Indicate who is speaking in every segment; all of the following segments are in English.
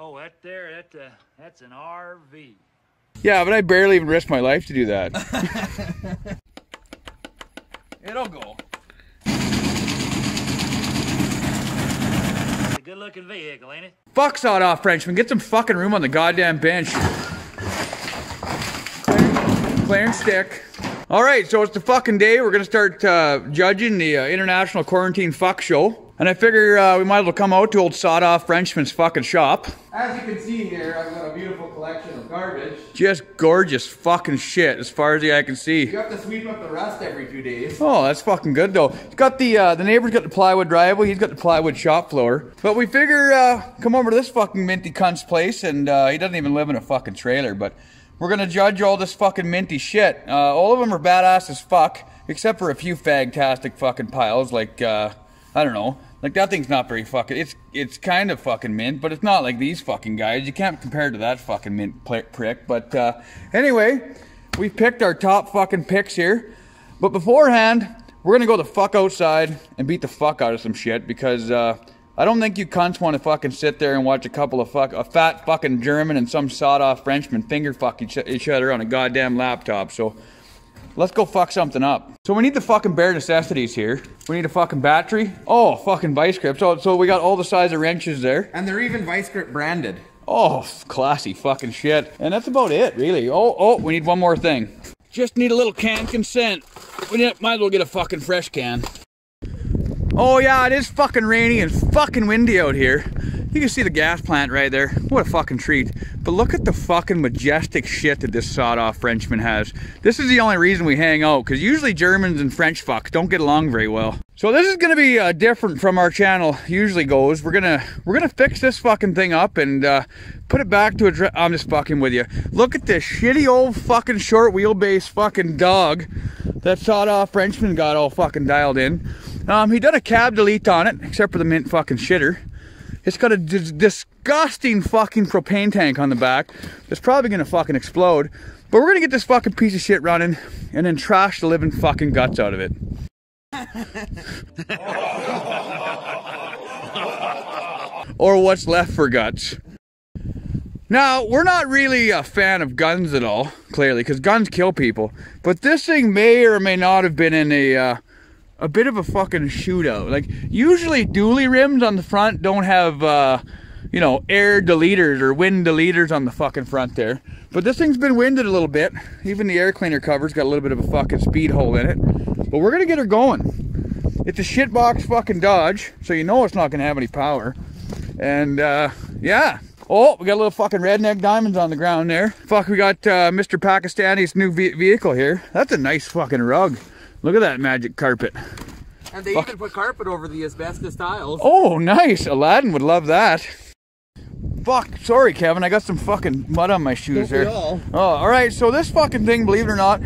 Speaker 1: Oh, that there, that, uh, that's an RV.
Speaker 2: Yeah, but I barely even risked my life to do that.
Speaker 3: It'll go.
Speaker 1: It's a good looking vehicle, ain't it?
Speaker 2: Fuck sawed off Frenchman. Get some fucking room on the goddamn bench. Clarence, clear stick. All right, so it's the fucking day. We're gonna start uh, judging the uh, International Quarantine Fuck Show. And I figure uh, we might as well come out to old sawed off Frenchman's fucking shop. As you can see here, I've got a beautiful collection of garbage. Just gorgeous fucking shit as far as the eye can see.
Speaker 3: You have to sweep up the rust every few days.
Speaker 2: Oh, that's fucking good though. He's got the uh, the neighbor's got the plywood driveway. He's got the plywood shop floor. But we figure uh, come over to this fucking minty cunt's place, and uh, he doesn't even live in a fucking trailer. But we're gonna judge all this fucking minty shit. Uh, all of them are badass as fuck, except for a few fagtastic fucking piles. Like uh, I don't know. Like that thing's not very fucking. It's it's kind of fucking mint, but it's not like these fucking guys. You can't compare to that fucking mint prick. But uh, anyway, we picked our top fucking picks here. But beforehand, we're gonna go the fuck outside and beat the fuck out of some shit because uh, I don't think you cunts want to fucking sit there and watch a couple of fuck a fat fucking German and some sawed off Frenchman finger fuck each, each other on a goddamn laptop. So let's go fuck something up. So we need the fucking bare necessities here. We need a fucking battery. Oh, fucking vice grip. So so we got all the size of wrenches there.
Speaker 3: And they're even Vice Grip branded.
Speaker 2: Oh, classy fucking shit. And that's about it, really. Oh, oh, we need one more thing. Just need a little can consent. We might as well get a fucking fresh can. Oh yeah, it is fucking rainy and fucking windy out here. You can see the gas plant right there. What a fucking treat. But look at the fucking majestic shit that this sawed-off Frenchman has. This is the only reason we hang out, because usually Germans and French fucks don't get along very well. So this is gonna be uh, different from our channel usually goes. We're gonna we're gonna fix this fucking thing up and uh, put it back to a. I'm just fucking with you. Look at this shitty old fucking short wheelbase fucking dog that sawed-off Frenchman got all fucking dialed in. Um, he done a cab delete on it, except for the mint fucking shitter. It's got a disgusting fucking propane tank on the back. It's probably gonna fucking explode. But we're gonna get this fucking piece of shit running and then trash the living fucking guts out of it. or what's left for guts. Now, we're not really a fan of guns at all, clearly, because guns kill people. But this thing may or may not have been in a uh, a bit of a fucking shootout. Like usually, dually rims on the front don't have uh, you know air deleters or wind deleters on the fucking front there. But this thing's been winded a little bit. Even the air cleaner cover's got a little bit of a fucking speed hole in it. But we're gonna get her going. It's a shitbox fucking Dodge, so you know it's not gonna have any power. And uh, yeah. Oh, we got a little fucking redneck diamonds on the ground there. Fuck, we got uh, Mr. Pakistani's new ve- vehicle here. That's a nice fucking rug. Look at that magic carpet.
Speaker 3: And they
Speaker 2: Fuck.
Speaker 3: even put carpet over the asbestos tiles.
Speaker 2: Oh, nice. Aladdin would love that. Fuck, sorry, Kevin. I got some fucking mud on my shoes
Speaker 3: Don't
Speaker 2: here.
Speaker 3: all?
Speaker 2: Oh, all right. So this fucking thing, believe it or not,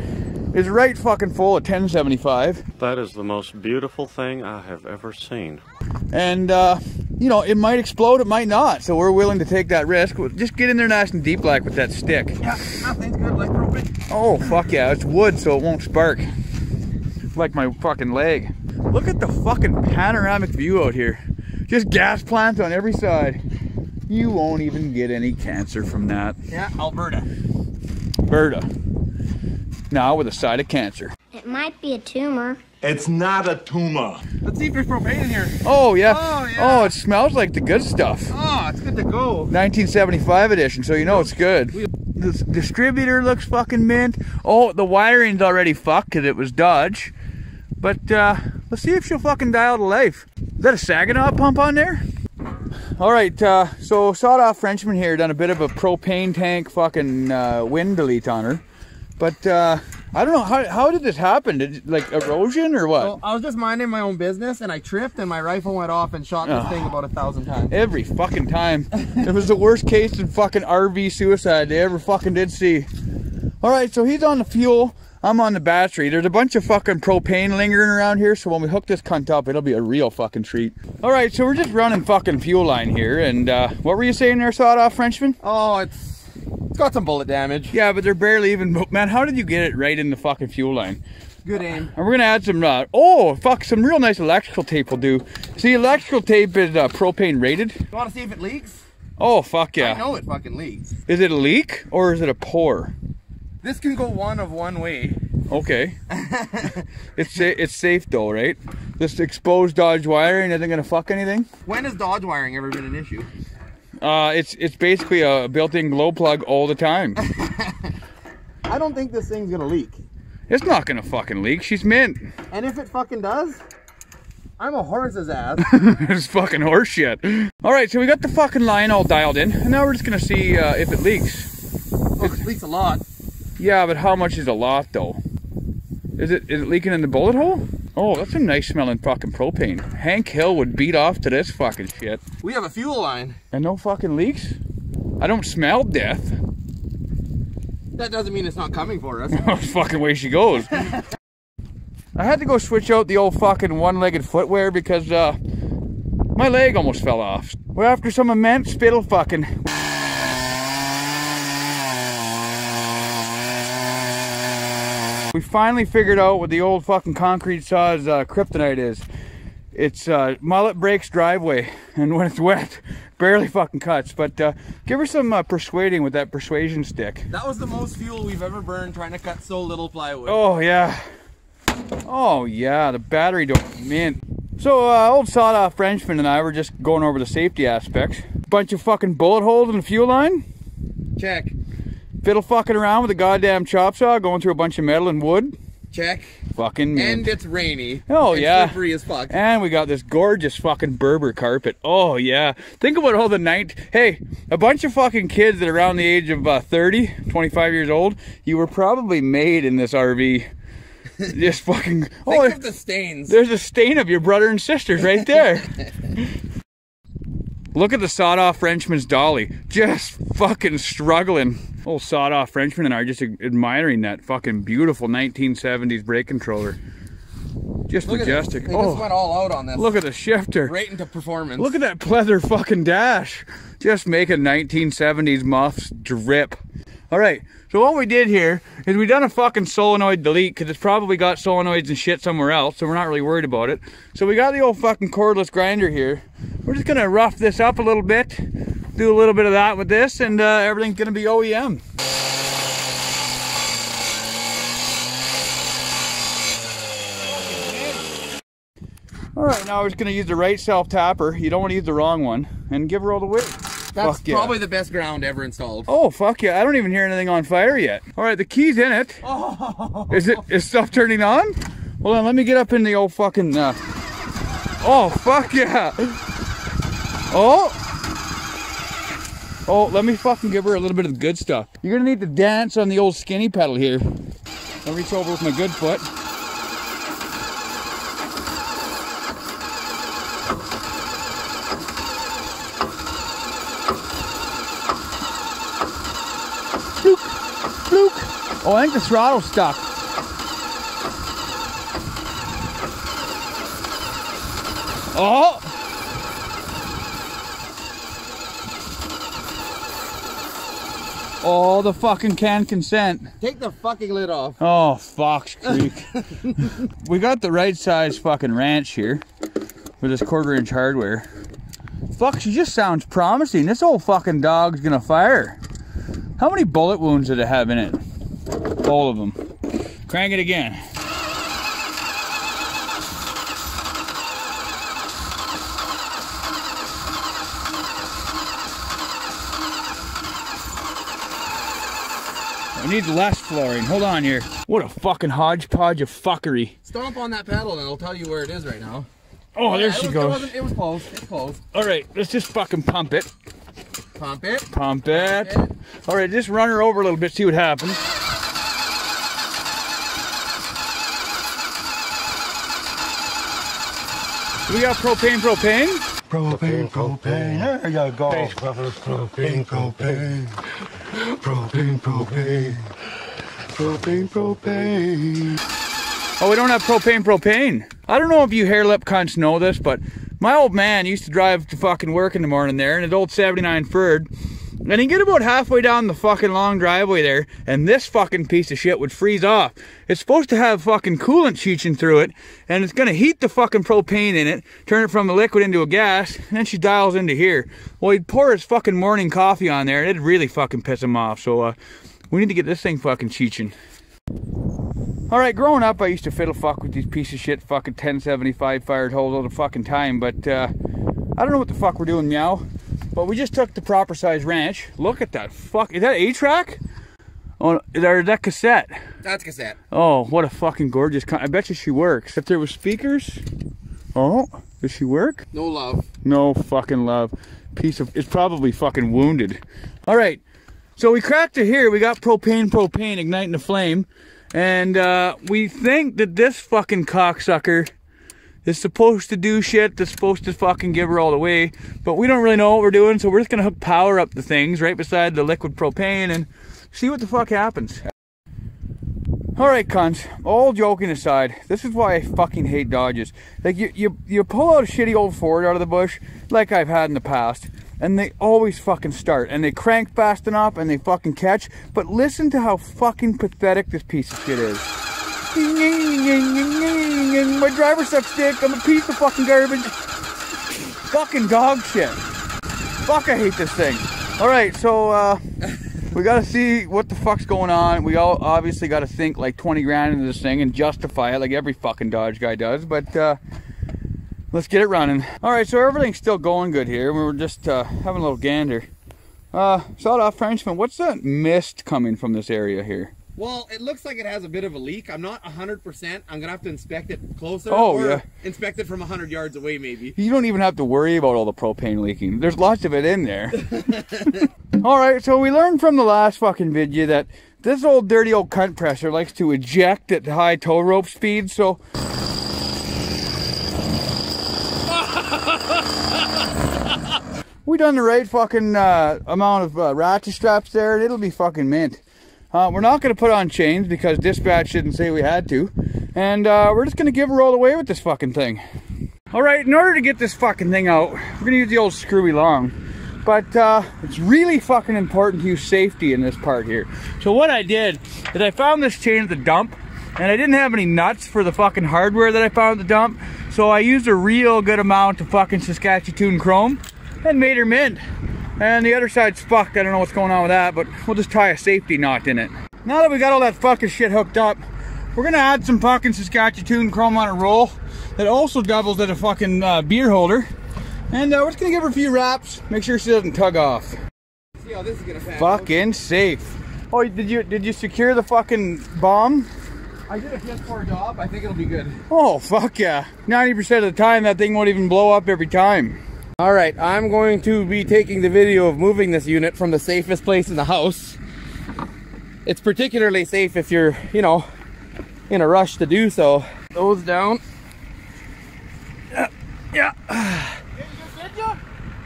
Speaker 2: is right fucking full of 1075.
Speaker 4: That is the most beautiful thing I have ever seen.
Speaker 2: And, uh, you know, it might explode, it might not. So we're willing to take that risk. We'll Just get in there nice and deep like with that stick.
Speaker 3: Yeah, nothing's good like propane.
Speaker 2: Oh, fuck yeah. It's wood, so it won't spark. Like my fucking leg. Look at the fucking panoramic view out here. Just gas plants on every side. You won't even get any cancer from that.
Speaker 3: Yeah, Alberta.
Speaker 2: Berta. Now with a side of cancer.
Speaker 5: It might be a tumor.
Speaker 6: It's not a tumor.
Speaker 3: Let's see if there's propane in here.
Speaker 2: Oh yeah.
Speaker 3: Oh, yeah.
Speaker 2: Oh, it smells like the good stuff.
Speaker 3: Oh, it's good to go.
Speaker 2: 1975 edition, so you know it's good. The s- distributor looks fucking mint. Oh, the wiring's already fucked because it was Dodge. But uh, let's see if she'll fucking dial to life. Is that a Saginaw pump on there? All right, uh, so sawed off Frenchman here done a bit of a propane tank fucking uh, wind delete on her. But uh, I don't know, how, how did this happen? Did like erosion or what?
Speaker 3: Well, I was just minding my own business and I tripped and my rifle went off and shot this
Speaker 2: Oh.
Speaker 3: thing about a thousand times.
Speaker 2: Every fucking time. it was the worst case of fucking RV suicide they ever fucking did see. Alright, so he's on the fuel. I'm on the battery. There's a bunch of fucking propane lingering around here, so when we hook this cunt up, it'll be a real fucking treat. Alright, so we're just running fucking fuel line here, and uh, what were you saying there, sawed off Frenchman?
Speaker 3: Oh, it's got some bullet damage.
Speaker 2: Yeah, but they're barely even. Man, how did you get it right in the fucking fuel line?
Speaker 3: Good aim.
Speaker 2: And we're gonna add some. Uh, oh, fuck! Some real nice electrical tape will do. See, electrical tape is uh, propane rated.
Speaker 3: You want to see if it leaks?
Speaker 2: Oh fuck yeah!
Speaker 3: I know it fucking leaks.
Speaker 2: Is it a leak or is it a pour?
Speaker 3: This can go one of one way.
Speaker 2: Okay. it's sa- it's safe though, right? This exposed Dodge wiring isn't gonna fuck anything.
Speaker 3: When has Dodge wiring ever been an issue?
Speaker 2: Uh, it's it's basically a built-in glow plug all the time.
Speaker 3: I don't think this thing's gonna leak.
Speaker 2: it's not gonna fucking leak. She's mint.
Speaker 3: And if it fucking does, I'm a horse's ass.
Speaker 2: it's fucking horseshit. All right, so we got the fucking line all dialed in, and now we're just gonna see uh, if it leaks.
Speaker 3: oh, it leaks a lot.
Speaker 2: Yeah, but how much is a lot though? Is it is it leaking in the bullet hole? Oh, that's a nice smelling fucking propane. Hank Hill would beat off to this fucking shit.
Speaker 3: We have a fuel line.
Speaker 2: And no fucking leaks? I don't smell death.
Speaker 3: That doesn't mean it's not coming for us.
Speaker 2: That's fucking way she goes. I had to go switch out the old fucking one-legged footwear because uh my leg almost fell off. Well, after some immense spittle fucking. We finally figured out what the old fucking concrete saw's uh, kryptonite is. It's uh, mullet breaks driveway, and when it's wet, barely fucking cuts. But uh, give her some uh, persuading with that persuasion stick.
Speaker 3: That was the most fuel we've ever burned trying to cut so little plywood.
Speaker 2: Oh yeah. Oh yeah, the battery don't mint. So uh, old sawed off Frenchman and I were just going over the safety aspects. Bunch of fucking bullet holes in the fuel line.
Speaker 3: Check.
Speaker 2: Fiddle fucking around with a goddamn chop saw, going through a bunch of metal and wood.
Speaker 3: Check.
Speaker 2: Fucking mint.
Speaker 3: And it's rainy.
Speaker 2: Oh,
Speaker 3: and
Speaker 2: yeah.
Speaker 3: Slippery as fuck.
Speaker 2: And we got this gorgeous fucking Berber carpet. Oh yeah. Think about all the night. Hey, a bunch of fucking kids that are around the age of uh, 30, 25 years old. You were probably made in this RV. Just fucking.
Speaker 3: Think
Speaker 2: Oh,
Speaker 3: of the stains.
Speaker 2: there's a stain of your brother and sisters right there. Look at the sawed off Frenchman's dolly. Just fucking struggling. Old sawed off Frenchman and I are just admiring that fucking beautiful 1970s brake controller. Just
Speaker 3: Look
Speaker 2: majestic.
Speaker 3: They just
Speaker 2: Oh,
Speaker 3: went all out on this.
Speaker 2: look at the shifter.
Speaker 3: Right into performance.
Speaker 2: Look at that pleather fucking dash. Just making 1970s muffs drip. All right, so what we did here is we done a fucking solenoid delete because it's probably got solenoids and shit somewhere else, so we're not really worried about it. So we got the old fucking cordless grinder here. We're just gonna rough this up a little bit, do a little bit of that with this, and uh, everything's gonna be OEM. All right, now we're just gonna use the right self tapper. You don't want to use the wrong one, and give her all the way.
Speaker 3: That's
Speaker 2: Fuck yeah.
Speaker 3: probably the best ground ever installed.
Speaker 2: Oh fuck yeah! I don't even hear anything on fire yet. All right, the key's in it. Is it? Is stuff turning on? Hold on, let me get up in the old fucking. Uh... Oh fuck yeah! Oh. Oh, let me fucking give her a little bit of the good stuff. You're gonna need to dance on the old skinny pedal here. I'll reach over with my good foot. Fluke, fluke. Oh, I think the throttle's stuck. Oh! Oh, the fucking canned consent.
Speaker 3: Take the fucking lid off.
Speaker 2: Oh, Fox Creek. we got the right size fucking ranch here with this quarter inch hardware. Fuck, she just sounds promising. This old fucking dog's gonna fire. How many bullet wounds did it have in it? All of them. Crank it again. I need less flooring. Hold on here. What a fucking hodgepodge of fuckery.
Speaker 3: Stomp on that pedal and it'll tell you where it is right now.
Speaker 2: Oh, there she
Speaker 3: it was, It,
Speaker 2: goes.
Speaker 3: wasn't- it was close. It's close.
Speaker 2: All right, let's just fucking pump it.
Speaker 3: Pump it.
Speaker 2: Pump it.
Speaker 3: Pump it.
Speaker 2: All right, just run her over a little bit, see what happens. We got propane, propane?
Speaker 5: Propane, propane, there you go. Propane, propane, propane, propane, propane, propane.
Speaker 2: Oh, we don't have propane, propane. I don't know if you hair lip cunts know this, but my old man used to drive to fucking work in the morning there in his old 79 Ford. And you get about halfway down the fucking long driveway there, and this fucking piece of shit would freeze off. It's supposed to have fucking coolant cheeching through it, and it's gonna heat the fucking propane in it, turn it from a liquid into a gas, and then she dials into here. Well, he'd pour his fucking morning coffee on there, and it'd really fucking piss him off. So, uh, we need to get this thing fucking cheeching. Alright, growing up, I used to fiddle fuck with these piece of shit fucking 1075 fired holes all the fucking time, but, uh, I don't know what the fuck we're doing now. But we just took the proper size ranch. Look at that fuck. Is that A track? Oh, or is that cassette?
Speaker 3: That's cassette.
Speaker 2: Oh, what a fucking gorgeous. Con- I bet you she works. If there was speakers. Oh, does she work?
Speaker 3: No love.
Speaker 2: No fucking love. Piece of. It's probably fucking wounded. All right. So we cracked it here. We got propane, propane igniting the flame, and uh, we think that this fucking cocksucker is supposed to do shit that's supposed to fucking give her all the way, but we don't really know what we're doing, so we're just gonna hook power up the things right beside the liquid propane and see what the fuck happens. Alright, cunts, all joking aside, this is why I fucking hate Dodges. Like, you, you, you pull out a shitty old Ford out of the bush, like I've had in the past, and they always fucking start, and they crank fast enough, and they fucking catch, but listen to how fucking pathetic this piece of shit is. My driver sucks dick. I'm a piece of fucking garbage. Fucking dog shit. Fuck, I hate this thing. All right, so uh, we got to see what the fuck's going on. We all obviously got to think like 20 grand into this thing and justify it like every fucking Dodge guy does. But uh, let's get it running. All right, so everything's still going good here. We were just uh, having a little gander. Uh, sawed off Frenchman, what's that mist coming from this area here?
Speaker 3: Well, it looks like it has a bit of a leak. I'm not 100%. I'm going to have to inspect it closer.
Speaker 2: Oh,
Speaker 3: or
Speaker 2: yeah.
Speaker 3: Inspect it from 100 yards away, maybe.
Speaker 2: You don't even have to worry about all the propane leaking. There's lots of it in there. Alright, so we learned from the last fucking video that this old dirty old cunt presser likes to eject at high tow rope speed, so... we done the right fucking uh, amount of uh, ratchet straps there, and it'll be fucking mint. Uh, we're not going to put on chains because dispatch didn't say we had to. And uh, we're just going to give her all the way with this fucking thing. Alright, in order to get this fucking thing out, we're going to use the old screwy long. But uh, it's really fucking important to use safety in this part here. So what I did is I found this chain at the dump. And I didn't have any nuts for the fucking hardware that I found at the dump. So I used a real good amount of fucking Saskatchewan chrome and made her mint. And the other side's fucked. I don't know what's going on with that, but we'll just tie a safety knot in it. Now that we got all that fucking shit hooked up, we're gonna add some fucking Saskatchewan chrome on a roll that also doubles as a fucking uh, beer holder. And uh, we're just gonna give her a few wraps, make sure she doesn't tug off.
Speaker 3: See how this is pan out.
Speaker 2: Fucking safe. Oh, did you did you secure the fucking bomb?
Speaker 3: I did a PS4 job. I think it'll be good.
Speaker 2: Oh fuck yeah! Ninety percent of the time, that thing won't even blow up every time.
Speaker 3: All right, I'm going to be taking the video of moving this unit from the safest place in the house. It's particularly safe if you're, you know, in a rush to do so. Those down. Yeah. yeah.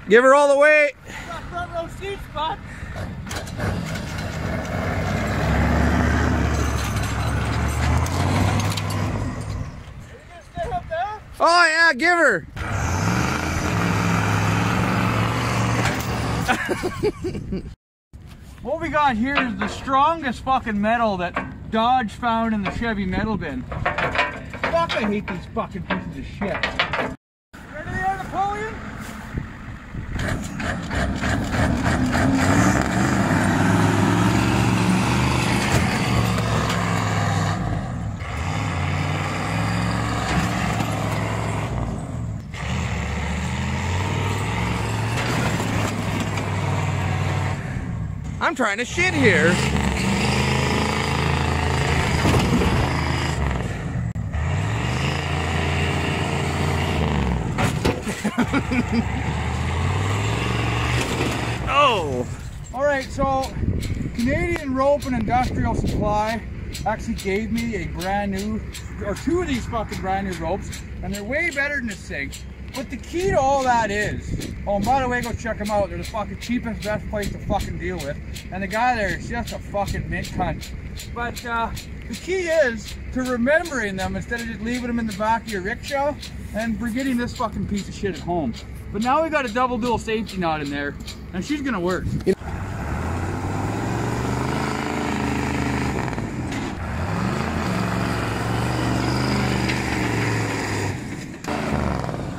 Speaker 3: Give her all the way. Oh yeah, give her.
Speaker 2: What we got here is the strongest fucking metal that Dodge found in the Chevy metal bin. Fuck, I hate these fucking pieces of shit. Ready there, Napoleon?
Speaker 3: I'm trying to shit here. oh.
Speaker 2: All right, so Canadian Rope and Industrial Supply actually gave me a brand new, or two of these fucking brand new ropes, and they're way better than this thing. But the key to all that is, oh, by the way, go check them out. They're the fucking cheapest, best place to fucking deal with. And the guy there is just a fucking mint cunt. But uh, the key is to remembering them instead of just leaving them in the back of your rickshaw and forgetting this fucking piece of shit at home. But now we got a double dual safety knot in there and she's gonna work.
Speaker 3: You know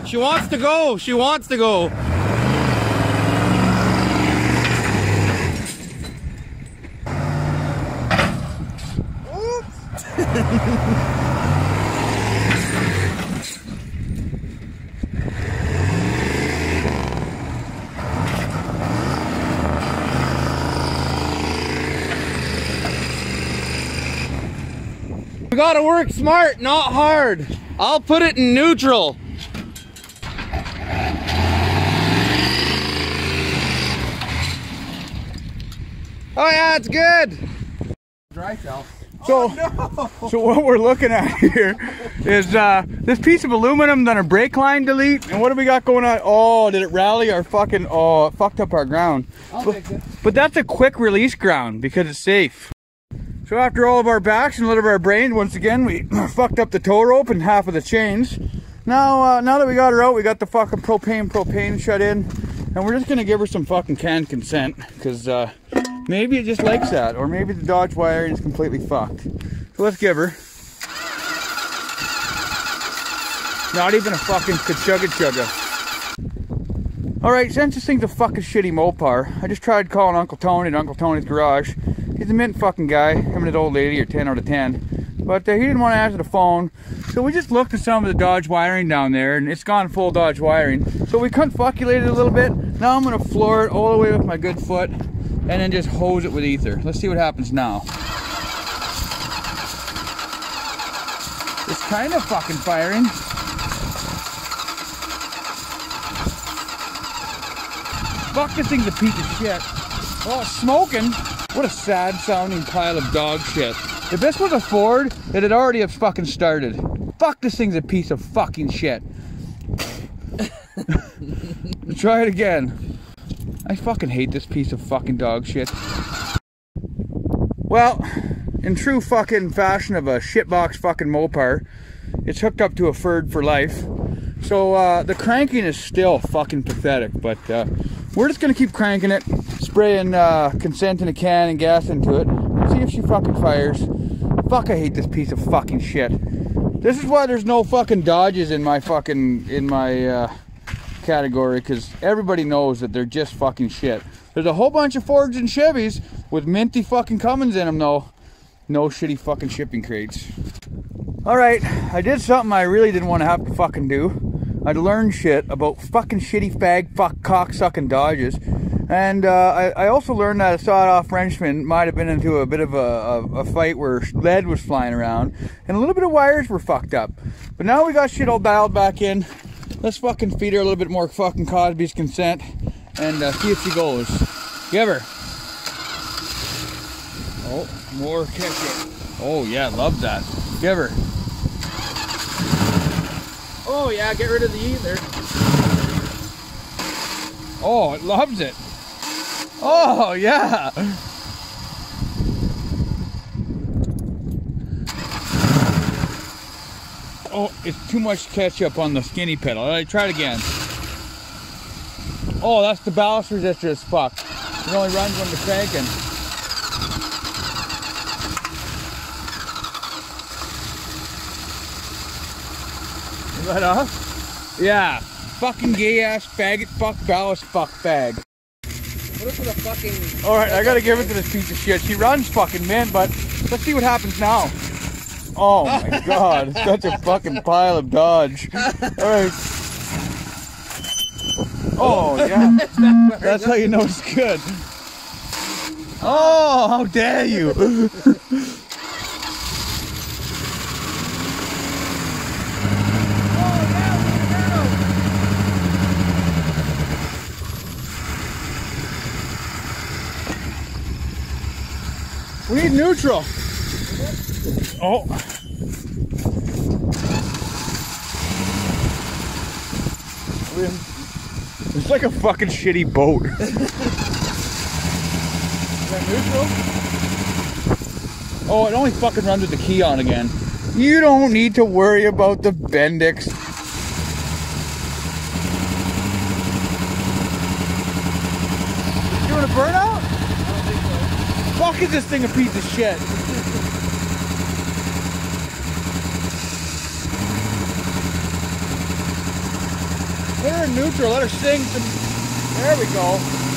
Speaker 3: She wants to go. She wants to go. We gotta work smart, not hard. I'll put it in neutral. Oh yeah, it's good. Dry cell.
Speaker 2: So, so what we're looking at here is uh, this piece of aluminum, then a brake line delete, and what do we got going on? Oh, did it rally our fucking? Oh, it fucked up our ground. But, but that's a quick release ground because it's safe. So after all of our backs and a little of our brains, once again we fucked up the tow rope and half of the chains. Now, uh, now that we got her out, we got the fucking propane propane shut in, and we're just gonna give her some fucking canned consent because uh, maybe it just likes that, or maybe the Dodge wiring is completely fucked. So let's give her. Not even a fucking chugga chugga. Alright, since this thing's a fucking shitty Mopar, I just tried calling Uncle Tony at Uncle Tony's garage. He's a mint fucking guy. Him and his old lady are 10 out of 10. But uh, he didn't want to answer the phone. So we just looked at some of the Dodge wiring down there and it's gone full Dodge wiring. So we confuculated a little bit. Now I'm going to floor it all the way with my good foot and then just hose it with ether. Let's see what happens now. It's kind of fucking firing. Fuck, this thing's a piece of shit. Oh, it's smoking. What a sad sounding pile of dog shit. If this was a Ford, it had already have fucking started. Fuck, this thing's a piece of fucking shit. Try it again. I fucking hate this piece of fucking dog shit. Well, in true fucking fashion of a shitbox fucking Mopar, it's hooked up to a Ford for life. So uh, the cranking is still fucking pathetic, but uh, we're just gonna keep cranking it, spraying uh, consent in a can and gas into it, see if she fucking fires. Fuck, I hate this piece of fucking shit. This is why there's no fucking Dodges in my fucking in my uh, category, because everybody knows that they're just fucking shit. There's a whole bunch of Fords and Chevys with minty fucking Cummins in them though. No shitty fucking shipping crates. Alright, I did something I really didn't want to have to fucking do. I'd learned shit about fucking shitty fag fuck cock sucking Dodges. And uh, I, I, also learned that a sawed off Frenchman might have been into a bit of a, a, a, fight where lead was flying around and a little bit of wires were fucked up. But now we got shit all dialed back in. Let's fucking feed her a little bit more fucking Cosby's consent and uh, see if she goes. Give her. Oh, more ketchup. Oh yeah, love that. Give her.
Speaker 3: Oh yeah, get rid of the ether.
Speaker 2: Oh, it loves it. Oh yeah. Oh, it's too much ketchup on the skinny pedal. All right, try it again. Oh, that's the ballast resistor is fucked. It only runs when the cranking. That off? Yeah. Fucking gay ass faggot fuck ballast fuck fag.
Speaker 3: What with fucking
Speaker 2: Alright, I gotta give it to this piece of shit. She runs fucking man, but let's see what happens now. Oh my god, such a fucking pile of dodge. Alright. Oh yeah. That's how you know it's good. Oh, how dare you! We need neutral. Oh. It's like a fucking shitty boat. Is that neutral? Oh, it only fucking runs with the key on again. You don't need to worry about the Bendix. Doing a burnout? Fuck is this thing a piece of shit? Put her in neutral, let her sing some. There we go.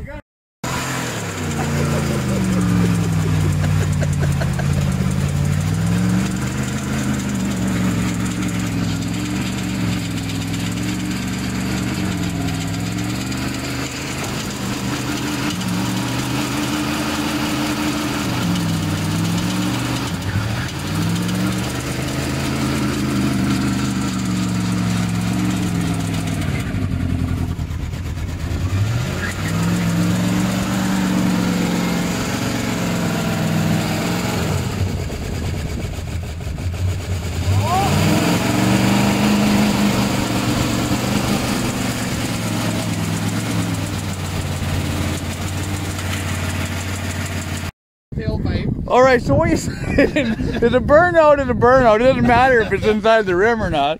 Speaker 2: right, so what you saying? Is a burnout is a burnout. It doesn't matter if it's inside the rim or not.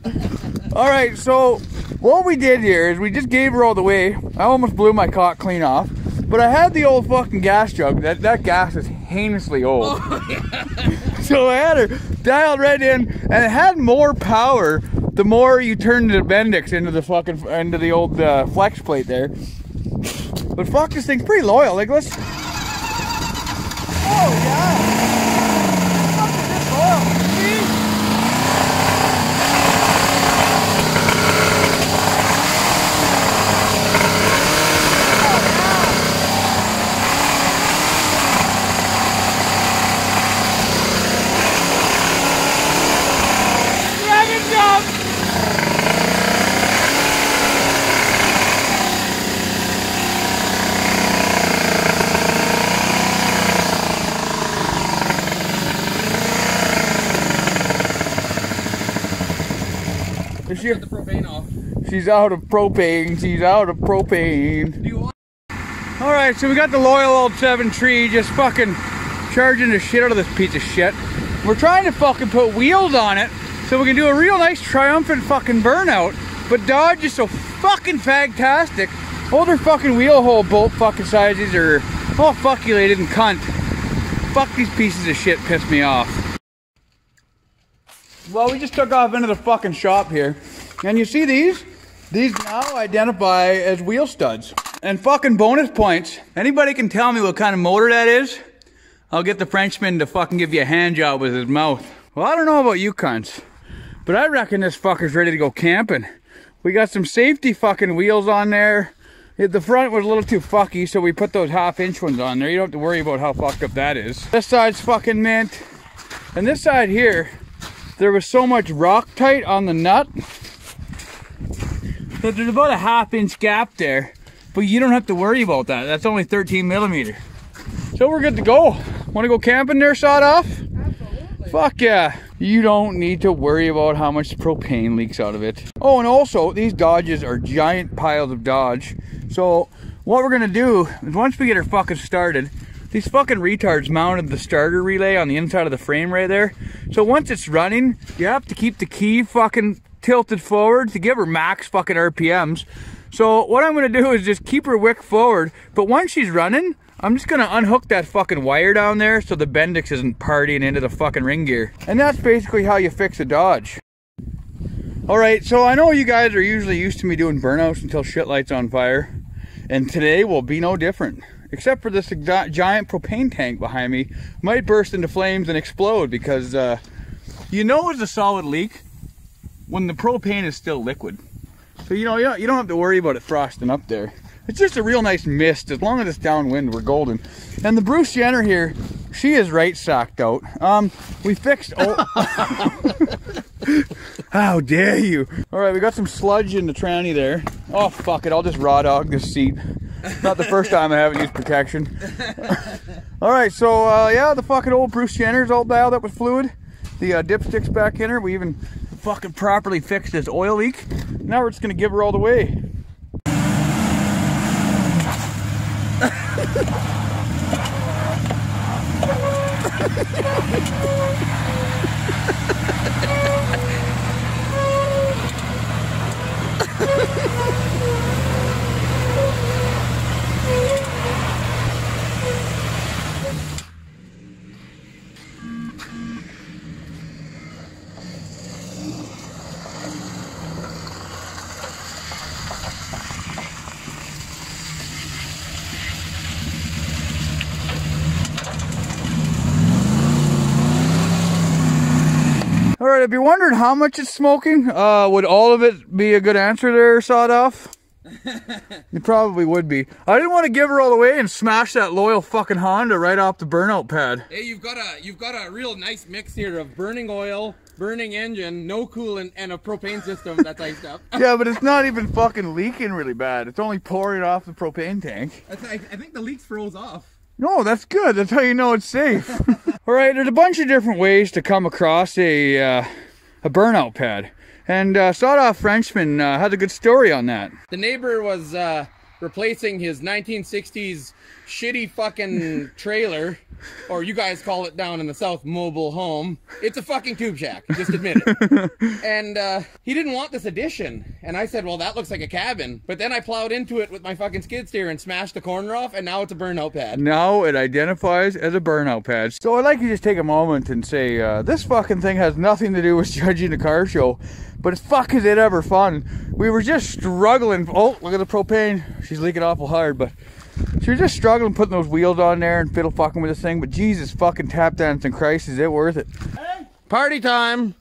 Speaker 2: All right, so what we did here is we just gave her all the way. I almost blew my cock clean off, but I had the old fucking gas jug. That that gas is heinously old. so I had her dialed right in, and it had more power the more you turned the Bendix into the fucking into the old uh, flex plate there. But fuck, this thing's pretty loyal. Like let's. Oh yeah. Fuck, is this loyal? See? Dragon jump! Is she,
Speaker 3: the propane off.
Speaker 2: She's out of propane. She's out of propane. All right, so we got the loyal old seven tree just fucking charging the shit out of this piece of shit. We're trying to fucking put wheels on it so we can do a real nice triumphant fucking burnout. But Dodge is so fucking fantastic. All their fucking wheel hole bolt fucking sizes are all fuckulated and cunt. Fuck these pieces of shit piss me off. Well, we just took off into the fucking shop here. And you see these? These now identify as wheel studs. And fucking bonus points. Anybody can tell me what kind of motor that is? I'll get the Frenchman to fucking give you a hand job with his mouth. Well, I don't know about you cunts, but I reckon this fucker's ready to go camping. We got some safety fucking wheels on there. The front was a little too fucky, so we put those half inch ones on there. You don't have to worry about how fucked up that is. This side's fucking mint. And this side here, there was so much Loctite on the nut there's about a half inch gap there, but you don't have to worry about that. That's only 13 millimeter. So we're good to go. Want to go camping there, sawed off? Fuck yeah. You don't need to worry about how much propane leaks out of it. Oh, and also, these Dodges are giant piles of Dodge. So, what we're gonna do is once we get her fucking started, these fucking retards mounted the starter relay on the inside of the frame right there. So once it's running, you have to keep the key fucking tilted forward to give her max fucking RPMs. So what I'm gonna do is just keep her wick forward, but once she's running, I'm just gonna unhook that fucking wire down there so the Bendix isn't partying into the fucking ring gear. And that's basically how you fix a Dodge. Alright, so I know you guys are usually used to me doing burnouts until shit lights on fire. And today will be no different. Except for this giant propane tank behind me might burst into flames and explode because uh, you know it's a solid leak when the propane is still liquid. So you know, you don't, have to worry about it frosting up there. It's just a real nice mist. As long as it's downwind, we're golden. And the Bruce Jenner here, she is right socked out. Um, we fixed. Oh, how dare you! All right, we got some sludge in the tranny there. Oh fuck it, I'll just raw dog this seat. Not the first time I haven't used protection. all right, so uh, yeah, the fucking old Bruce Jenner's all dialed up with fluid. The uh, dipstick's back in her. We even fucking properly fixed this oil leak. Now we're just gonna give her all the way. If you're wondering how much it's smoking, uh, would all of it be a good answer there, sawed off? it probably would be. I didn't want to give her all the way and smash that loyal fucking Honda right off the burnout pad.
Speaker 3: Hey, you've got a you've got a real nice mix here of burning oil, burning engine, no coolant, and a propane system that's iced up.
Speaker 2: yeah, but it's not even fucking leaking really bad. It's only pouring off the propane tank.
Speaker 3: I, th I think the leaks froze off.
Speaker 2: No, that's good. That's how you know it's safe. All right, there's a bunch of different ways to come across a uh, a burnout pad, and uh, Sawed Off Frenchman uh, has a good story on that.
Speaker 3: The neighbor was uh, replacing his 1960s shitty fucking trailer, or you guys call it down in the south, mobile home. It's a fucking tube shack. Just admit it. and uh, he didn't want this addition, and I said, "Well, that looks like a cabin." But then I plowed into it with my fucking skid steer and smashed the corner off, and now it's a burnout pad.
Speaker 2: Now it identifies as a burnout pad. So I'd like to just take a moment and say, uh, this fucking thing has nothing to do with judging the car show. But fuck is it ever fun. We were just struggling. Oh, look at the propane. She's leaking awful hard, but she was just struggling putting those wheels on there and fiddle fucking with this thing. But Jesus fucking tap dancing Christ, is it worth it?
Speaker 3: Party time!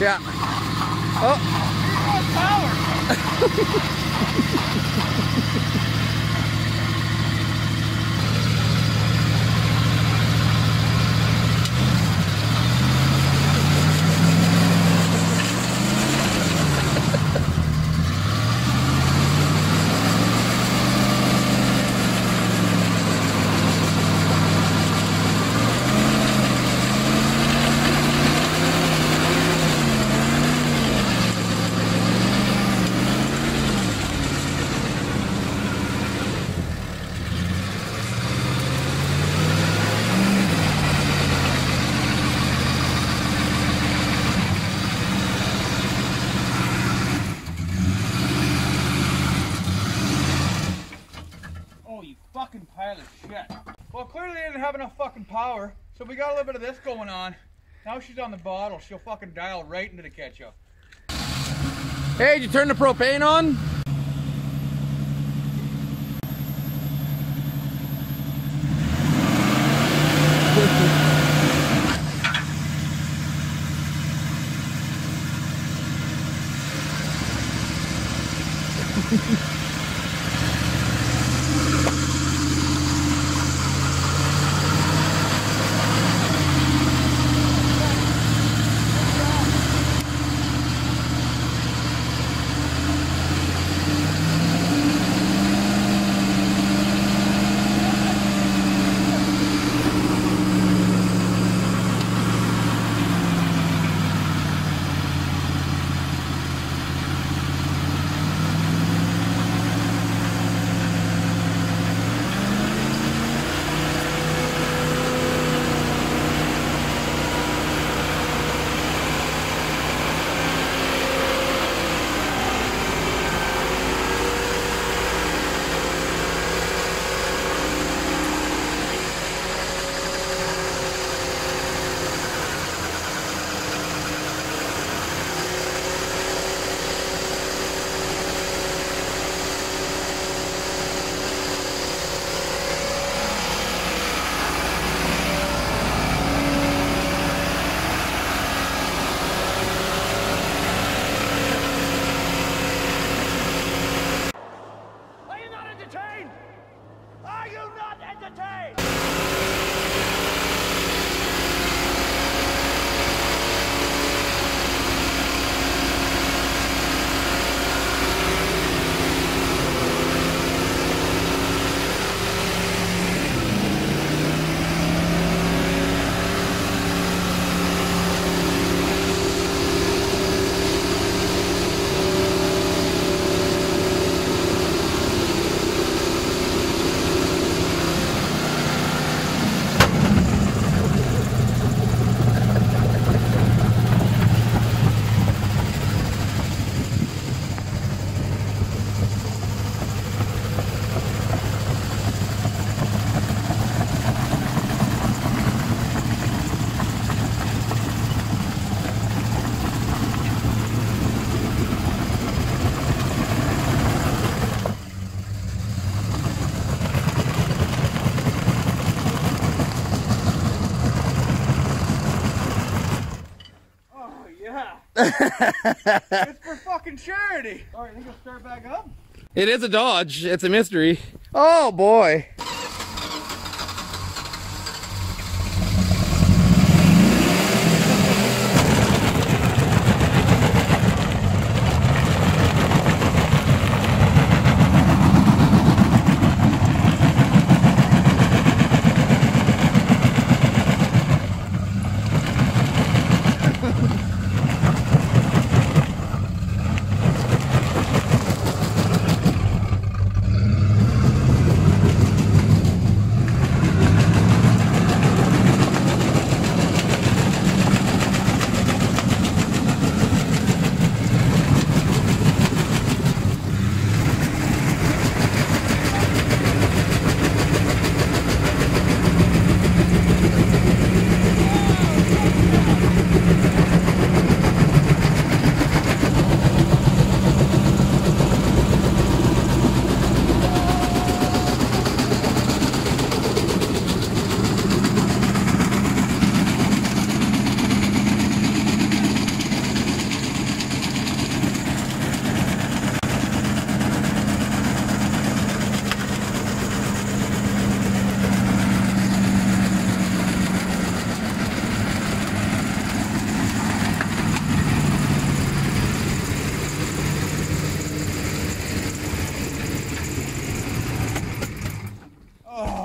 Speaker 2: Yeah. Oh. Oh, you fucking pile of shit. Well, clearly they didn't have enough fucking power, so we got a little bit of this going on. Now she's on the bottle, she'll fucking dial right into the ketchup.
Speaker 3: Hey, did you turn the propane on?
Speaker 2: it's for fucking charity. Alright, think I'll start back up?
Speaker 3: It is a Dodge. It's a mystery. Oh boy.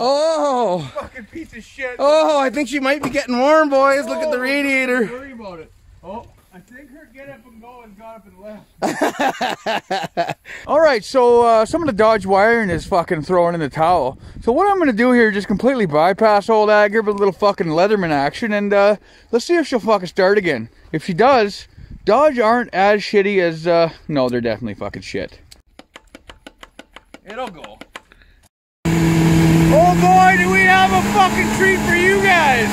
Speaker 3: Oh.
Speaker 2: Fucking piece of shit.
Speaker 3: Oh, I think she might be getting warm, boys. Look at the
Speaker 2: Don't
Speaker 3: radiator.
Speaker 2: worry about it. Oh, I think her get up and go and got up and left. All right, so uh, some of the Dodge wiring is fucking throwing in the towel. So what I'm gonna do here is just completely bypass old Ag, give her a little fucking Leatherman action, and uh, let's see if she'll fucking start again. If she does, Dodge aren't as shitty as uh, no, they're definitely fucking shit. It'll go. Oh boy, do we have a fucking treat for you guys!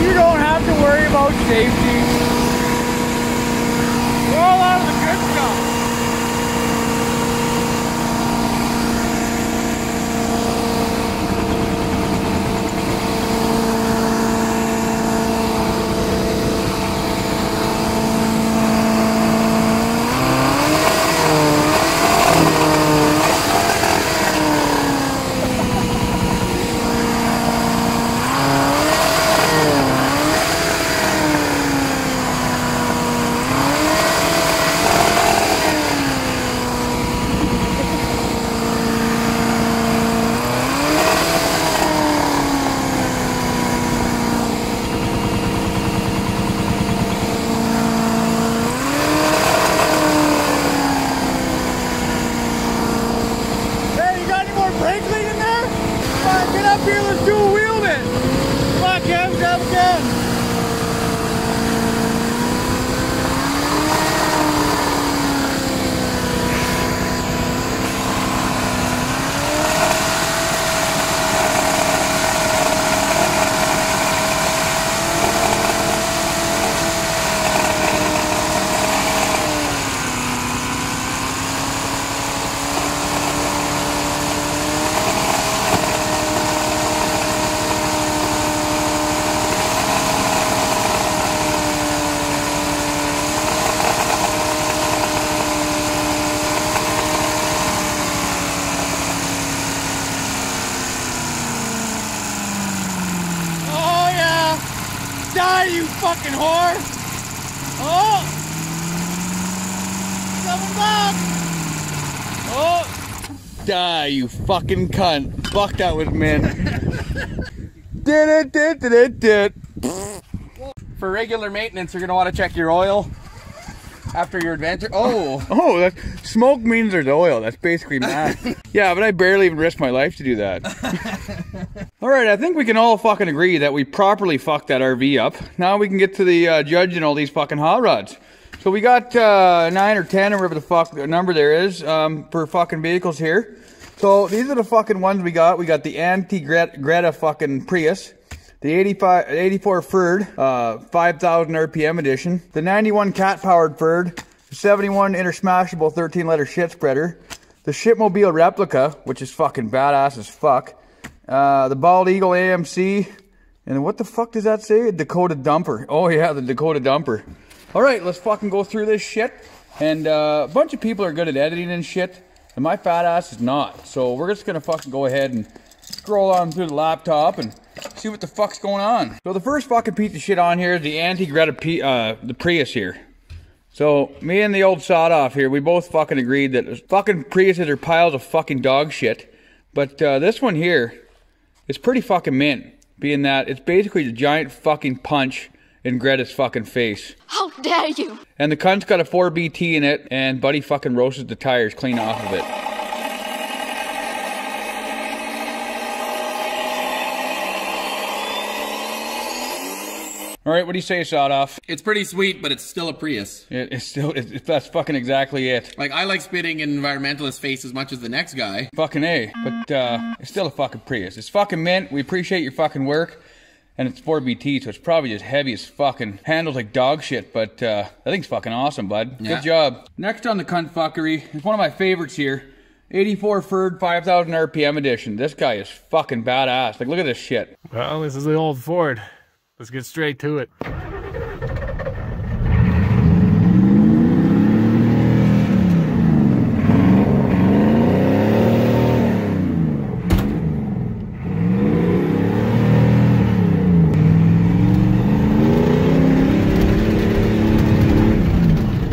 Speaker 3: You don't have to worry about safety. Oh! Coming back! Oh! Die, you fucking cunt! Fuck, that was mint. did it, did it, did it. For regular maintenance, you're gonna want to check your oil after your adventure. Oh!
Speaker 2: Oh, that smoke means there's oil. That's basically math. yeah, but I barely even risked my life to do that. all right, I think we can all fucking agree that we properly fucked that RV up. Now we can get to the uh, judging all these fucking hot rods. So we got uh, nine or ten or whatever the fuck number there is um, for fucking vehicles here. So these are the fucking ones we got. We got the anti-Greta fucking Prius. The 85, 84 Ford, uh, 5,000 RPM edition. The 91 cat-powered Ford. The 71 intersmashable 13-letter shit spreader. The Shitmobile replica, which is fucking badass as fuck. Uh, the Bald Eagle AMC. And what the fuck does that say? Dakota Dumper. Oh yeah, the Dakota Dumper. All right, let's fucking go through this shit. And uh, a bunch of people are good at editing and shit, and my fat ass is not. So we're just gonna fucking go ahead and scroll on through the laptop and see what the fuck's going on. So the first fucking piece of shit on here is the anti-Greta uh, the Prius here. So me and the old sawed off here, we both fucking agreed that fucking Priuses are piles of fucking dog shit. But uh, this one here is pretty fucking mint, being that it's basically a giant fucking punch in Greta's fucking face.
Speaker 7: How dare you!
Speaker 2: And the cunt's got a 4BT in it, and Buddy fucking roasted the tires clean off of it. All right, what do you say, Sawed Off?
Speaker 8: It's pretty sweet, but it's still a Prius.
Speaker 2: It, it's still, it, it- that's fucking exactly it.
Speaker 8: Like I like spitting in environmentalist face as much as the next guy.
Speaker 2: Fucking A. But, uh, it's still a fucking Prius. It's fucking mint. We appreciate your fucking work. And it's 4BT, so it's probably just heavy as fucking. Handles like dog shit, but, uh, I think it's fucking awesome, bud.
Speaker 8: Yeah.
Speaker 2: Good job. Next on the cunt fuckery is one of my favorites here. 84 Ford 5000 RPM edition. This guy is fucking badass. Like, look at this shit.
Speaker 9: Well, this is the old Ford. Let's get straight to it.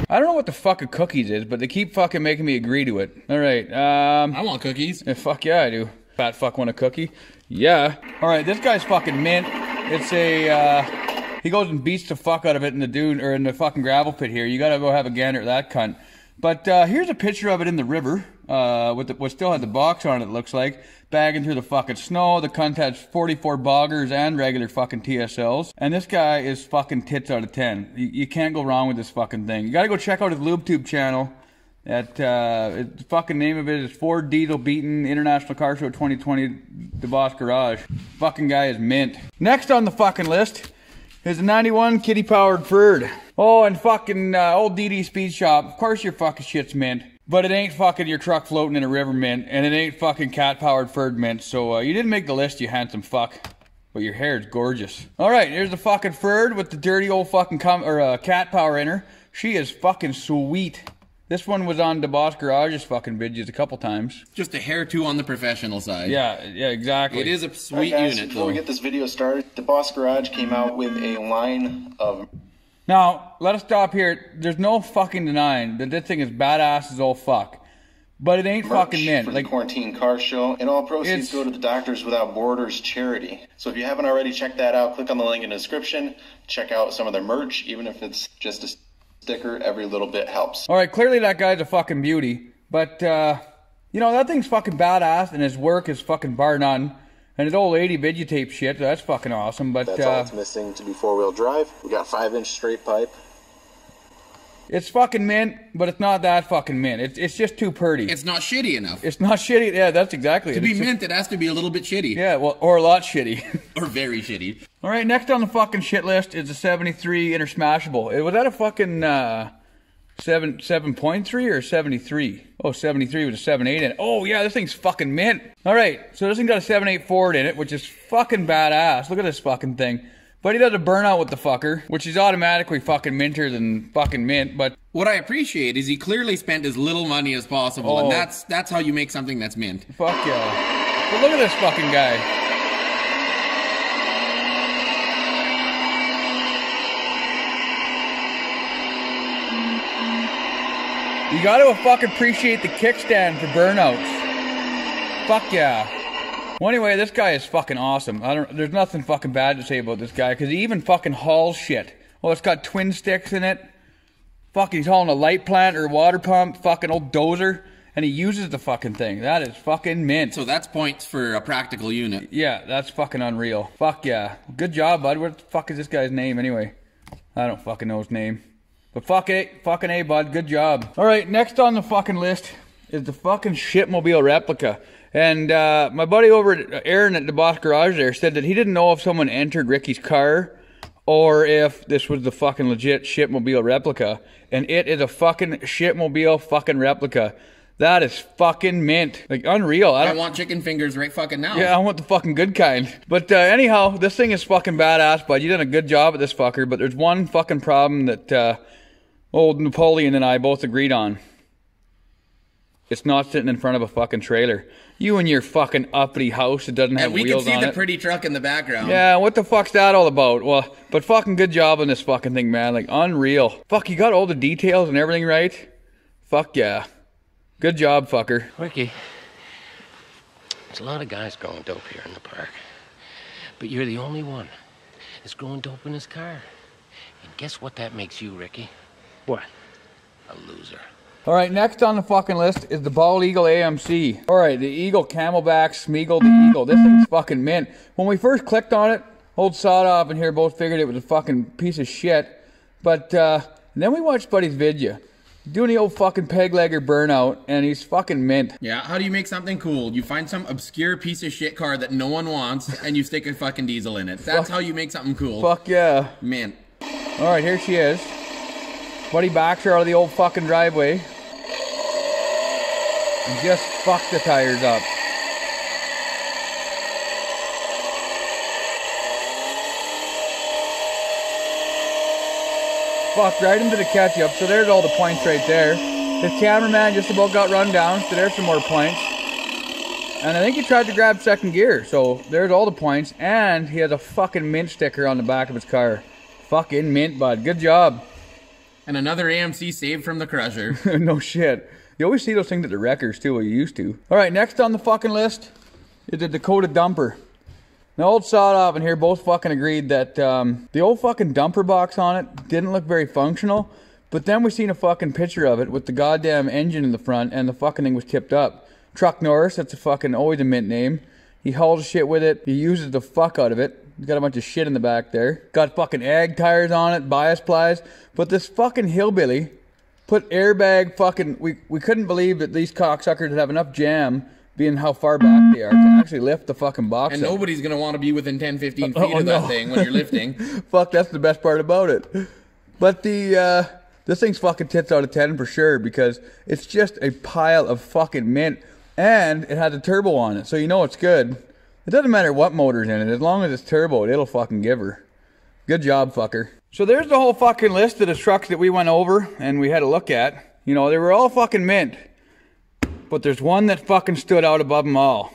Speaker 2: I don't know what the fuck a cookies is, but they keep fucking making me agree to it. All right. Um,
Speaker 8: I want cookies.
Speaker 2: Yeah, fuck yeah, I do. Fat fuck want a cookie? Yeah. All right, this guy's fucking mint. It's a. Uh, he goes and beats the fuck out of it in the dune or in the fucking gravel pit here. You gotta go have a gander at that cunt. But uh, here's a picture of it in the river. Uh, with the, what still had the box on it. it Looks like bagging through the fucking snow. The cunt has 44 boggers and regular fucking TSLs. And this guy is fucking tits out of 10. You, you can't go wrong with this fucking thing. You gotta go check out his LubeTube channel. That uh, the fucking name of it is Ford Diesel Beaten International Car Show 2020 DeBoss Garage. Fucking guy is mint. Next on the fucking list is a 91 kitty powered Ford. Oh, and fucking uh, old DD Speed Shop. Of course your fucking shit's mint. But it ain't fucking your truck floating in a river mint, and it ain't fucking cat powered Ferd mint. So uh, you didn't make the list, you handsome fuck. But your hair is gorgeous. All right, here's the fucking Ferd with the dirty old fucking com- or uh, cat power in her. She is fucking sweet. This one was on the Boss Garage's fucking videos a couple times.
Speaker 8: Just a hair too on the professional side.
Speaker 2: Yeah, yeah, exactly.
Speaker 8: It is a
Speaker 7: Alright,
Speaker 8: sweet
Speaker 7: guys,
Speaker 8: unit,
Speaker 7: before
Speaker 8: though.
Speaker 7: we get this video started, the Boss Garage came out with a line of
Speaker 2: Now, let us stop here. There's no fucking denying that this thing is badass as all fuck. But it ain't
Speaker 7: merch
Speaker 2: fucking mint.
Speaker 7: for
Speaker 2: Like,
Speaker 7: the Quarantine Car Show, and all proceeds go to the Doctors Without Borders charity. So if you haven't already checked that out, click on the link in the description. Check out some of their merch, even if it's just a sticker. Every little bit helps.
Speaker 2: alright, clearly that guy's a fucking beauty. But, uh, you know, that thing's fucking badass and his work is fucking bar none. And his old 80 videotape shit, that's fucking awesome. But,
Speaker 7: That's all
Speaker 2: uh,
Speaker 7: it's missing to be four-wheel drive. We got five-inch straight pipe.
Speaker 2: It's fucking mint, but it's not that fucking mint. It's, it's just too pretty. It's,
Speaker 8: not shitty enough.
Speaker 2: It's not shitty. Yeah, that's exactly
Speaker 8: to
Speaker 2: it.
Speaker 8: be
Speaker 2: It's just-
Speaker 8: mint, it has to be a little bit shitty.
Speaker 2: Yeah, well, or a lot shitty.
Speaker 8: Or very shitty.
Speaker 2: All right, next on the fucking shit list is the 73 Inter Smashable. It was that a fucking uh, seven seven point three or 73? Oh, 73 with a 7.8 in it. Oh yeah, this thing's fucking mint. All right, so this thing got a 7.8 Ford in it, which is fucking badass. Look at this fucking thing. But he does a burnout with the fucker, which is automatically fucking minter than fucking mint. But
Speaker 8: What I appreciate is he clearly spent as little money as possible,
Speaker 2: Oh.
Speaker 8: and that's that's how you make something that's mint.
Speaker 2: fuck yeah. But look at this fucking guy. You gotta fucking appreciate the kickstand for burnouts. Fuck yeah. Well, anyway, this guy is fucking awesome. I don't. There's nothing fucking bad to say about this guy because he even fucking hauls shit. Well, it's got twin sticks in it. Fucking, he's hauling a light plant or water pump. Fucking old dozer, and he uses the fucking thing. That is fucking mint.
Speaker 8: So that's points for a practical unit.
Speaker 2: Yeah, that's fucking unreal. Fuck yeah. Good job, bud. What the fuck is this guy's name anyway? I don't fucking know his name. But fuck it. Fucking A, bud. Good job. Alright, next on the fucking list is the fucking shitmobile replica. And uh, my buddy over at Aaron at the Boss Garage there said that he didn't know if someone entered Ricky's car or if this was the fucking legit shitmobile replica. And it is a fucking shitmobile fucking replica. That is fucking mint. Like unreal. I
Speaker 8: I
Speaker 2: don't
Speaker 8: want chicken fingers right fucking now.
Speaker 2: yeah, I want the fucking good kind. But uh, anyhow, this thing is fucking badass, bud. You done a good job at this fucker, but there's one fucking problem that uh, old Napoleon and I both agreed on. It's not sitting in front of a fucking trailer. You and your fucking uppity house that doesn't have
Speaker 8: And we can see
Speaker 2: on
Speaker 8: the
Speaker 2: it.
Speaker 8: pretty truck in the background.
Speaker 2: yeah, what the fuck's that all about? Well, but fucking good job on this fucking thing, man. Like unreal. Fuck, you got all the details and everything right. Fuck yeah. Good job, fucker.
Speaker 10: Ricky, there's a lot of guys growing dope here in the park. But you're the only one that's growing dope in his car. And guess what that makes you, Ricky?
Speaker 9: What?
Speaker 10: A loser.
Speaker 2: All right, next on the fucking list is the Bald Eagle AMC. All right, the Eagle Camelback Smeagol the Eagle. This thing's fucking mint. When we first clicked on it, old Sawed Off and here both figured it was a fucking piece of shit. But uh, then we watched Buddy's video. Doing the old fucking peg legger burnout, and he's fucking mint.
Speaker 8: Yeah, how do you make something cool? You find some obscure piece of shit car that no one wants, and you stick a fucking diesel in it. That's how you make something cool.
Speaker 2: Fuck yeah.
Speaker 8: Man,
Speaker 2: All right, here she is. Buddy backs her out of the old fucking driveway. And just fuck the tires up. Fuck right into the catch up. So there's all the points right there. His cameraman just about got run down, so there's some more points. And I think he tried to grab second gear, so there's all the points. And he has a fucking mint sticker on the back of his car. Fucking mint, bud. Good job.
Speaker 8: and another AMC saved from the crusher.
Speaker 2: no shit. You always see those things at the wreckers too, or you used to. All right, next on the fucking list is the Dakota dumper. Now, old Sawed Off and here both fucking agreed that um, the old fucking dumper box on it didn't look very functional. But then we seen a fucking picture of it with the goddamn engine in the front, and the fucking thing was tipped up. Truck Norris, that's a fucking always a mint name. He hauls shit with it. He uses the fuck out of it. He's got a bunch of shit in the back there. Got fucking egg tires on it, bias plies. But this fucking hillbilly put airbag fucking. We we couldn't believe that these cocksuckers would have enough jam, being how far back they are, to actually lift the fucking box.
Speaker 8: And
Speaker 2: up.
Speaker 8: nobody's gonna want to be within 10, 15 feet
Speaker 2: Oh,
Speaker 8: of that thing when you're lifting.
Speaker 2: Fuck, that's the best part about it. But the uh, this thing's fucking tits out of ten for sure because it's just a pile of fucking mint, and it has a turbo on it, so you know it's good. It doesn't matter what motor's in it, as long as it's turbo, it'll fucking give her. Good job, fucker. So there's the whole fucking list of the trucks that we went over and we had a look at. You know, they were all fucking mint. But there's one that fucking stood out above them all.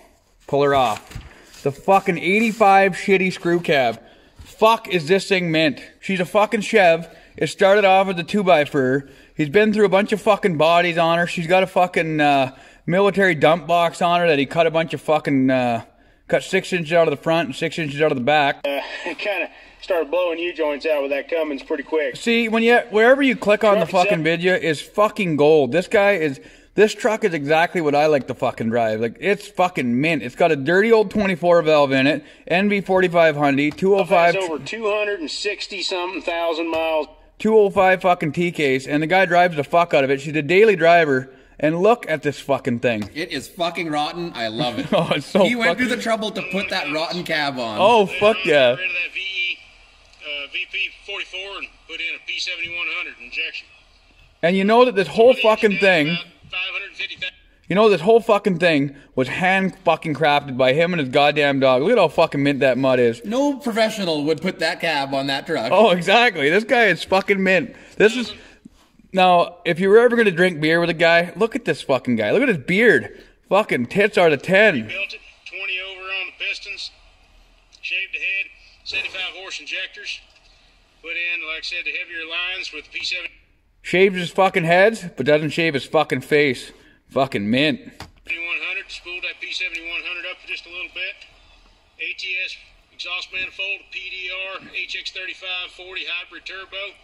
Speaker 2: Pull her off. The fucking 85 shitty screw cab. Fuck is this thing mint? She's a fucking Chev. It started off with a 2x4. He's been through a bunch of fucking bodies on her. She's got a fucking uh, military dump box on her that he cut a bunch of fucking, uh, cut six inches out of the front and six inches out of the back.
Speaker 11: Uh, kind of started blowing U joints out with that Cummins pretty quick.
Speaker 2: See, when you wherever you click on the fucking video is fucking gold. This guy is this truck is exactly what I like to fucking drive. Like it's fucking mint. It's got a dirty old 24 valve in it, NV4500, 205
Speaker 11: It's over 260 something thousand miles.
Speaker 2: 205 fucking T case, and the guy drives the fuck out of it. She's a daily driver. And look at this fucking thing.
Speaker 8: It is fucking rotten. I love it.
Speaker 2: oh, it's so
Speaker 8: He went through the trouble to put that rotten cab on.
Speaker 2: Oh fuck yeah.
Speaker 11: Uh, VP 44 and put in a P7100 injection.
Speaker 2: And you know that this whole fucking thing, you know this whole fucking thing was hand fucking crafted by him and his goddamn dog. Look at how fucking mint that mud is.
Speaker 8: No professional would put that cab on that truck.
Speaker 2: Oh, exactly. This guy is fucking mint. This is now. If you were ever gonna drink beer with a guy, look at this fucking guy. Look at his beard. Fucking tits are the ten.
Speaker 11: Built it, 20 over on the pistons, shaved the head, 75 horse injectors, put in, like I said, the heavier lines with the P7.
Speaker 2: Shaves his fucking heads, but doesn't shave his fucking face. Fucking mint.
Speaker 11: 7100, spooled that P7100 up just a little bit. ATS exhaust manifold, PDR, HX35 40 hybrid turbo,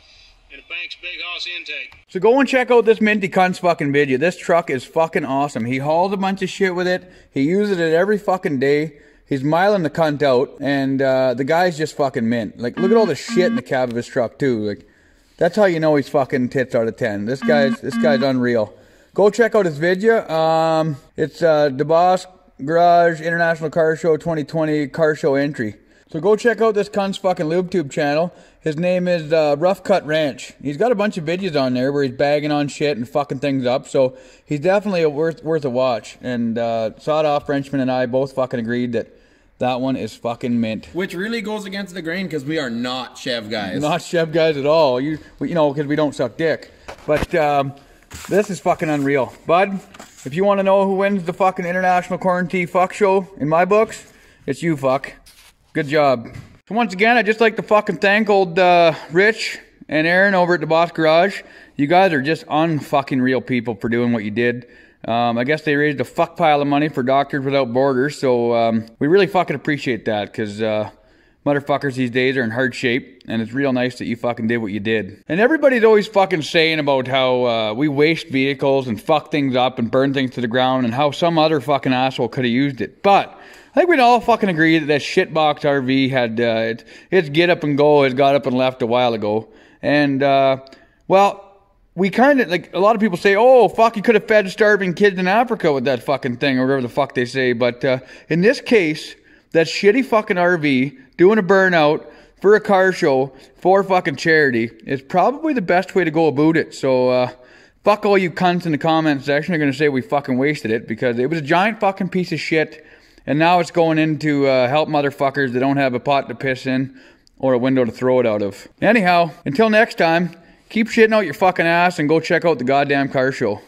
Speaker 11: and a Banks Big Hoss intake.
Speaker 2: So go and check out this Minty Cunt's fucking video. This truck is fucking awesome. He hauls a bunch of shit with it. He uses it every fucking day. He's miling the cunt out, and uh, the guy's just fucking mint. Like, look at all the shit in the cab of his truck too. Like, that's how you know he's fucking tits out of ten. This guy's this guy's unreal. Go check out his video. Um, it's uh, DeBoss Garage International Car Show 2020 Car Show entry. So go check out this cunt's fucking LubeTube channel. His name is uh, Rough Cut Ranch. He's got a bunch of videos on there where he's bagging on shit and fucking things up. So he's definitely a worth worth a watch. And uh, Sawed Off Frenchman and I both fucking agreed that that one is fucking mint.
Speaker 8: Which really goes against the grain because we are not Chev guys.
Speaker 2: Not Chev guys at all. You you know because we don't suck dick. But um, this is fucking unreal, bud. If you want to know who wins the fucking international quarantine fuck show in my books, it's you, fuck. Good job. So once again, I'd just like to fucking thank old uh, Rich and Aaron over at the Boss Garage. You guys are just unfucking real people for doing what you did. Um, I guess they raised a fuck pile of money for Doctors Without Borders, so um, we really fucking appreciate that because uh, motherfuckers these days are in hard shape, and it's real nice that you fucking did what you did. And everybody's always fucking saying about how uh, we waste vehicles and fuck things up and burn things to the ground, and how some other fucking asshole could have used it. But I think we'd all fucking agree that that shitbox RV had uh, it, its get up and go has got up and left a while ago, and uh, well. We kind of like a lot of people say, "Oh, fuck! You could have fed starving kids in Africa with that fucking thing, or whatever the fuck they say." But uh, in this case, that shitty fucking RV doing a burnout for a car show for fucking charity is probably the best way to go about it. So, uh, fuck all you cunts in the comment section are gonna say we fucking wasted it because it was a giant fucking piece of shit, and now it's going into uh, help motherfuckers that don't have a pot to piss in or a window to throw it out of. Anyhow, until next time, keep shitting out your fucking ass and go check out the goddamn car show.